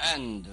and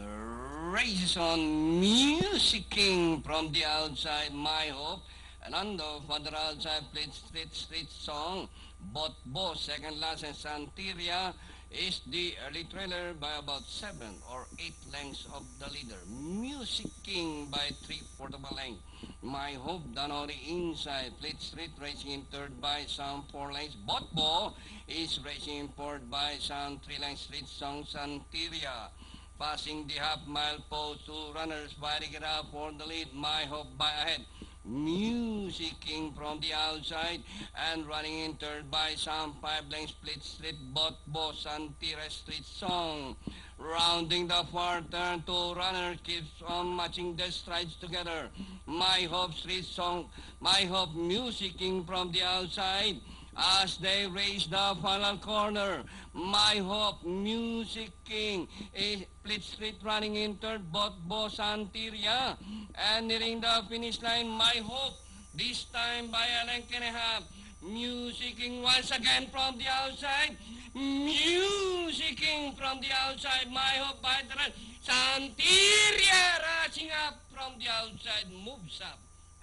races on Music King from the outside, My Hope. And the further outside, played Street Street Song, Bot Bo, second last, and Santeria is the early trailer by about seven or eight lengths of the leader. Music King by three a length. My Hope done on the inside. Fleet Street racing in third by some four lengths. Botbo is racing in fourth by some three lengths. Street Song Santeria. Passing the half mile post, two runners fighting it out for the lead. My Hope by ahead. Music King from the outside and running in third by some five lengths. Split Street Botbo Santeria Street Song. Rounding the far turn, two runners keeps on matching their strides together. My Hope Street Song, My Hope Music King from the outside as they race the final corner. My Hope Music King is Split Street running in third, Botbo Santeria. And nearing the finish line, My Hope, this time by a length and a half. Music King once again from the outside. Music King from the outside. My Hope by the run. Santeria rushing up from the outside, moves up.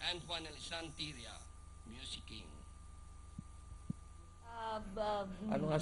And finally, Santeria, Music King. above. Ano nga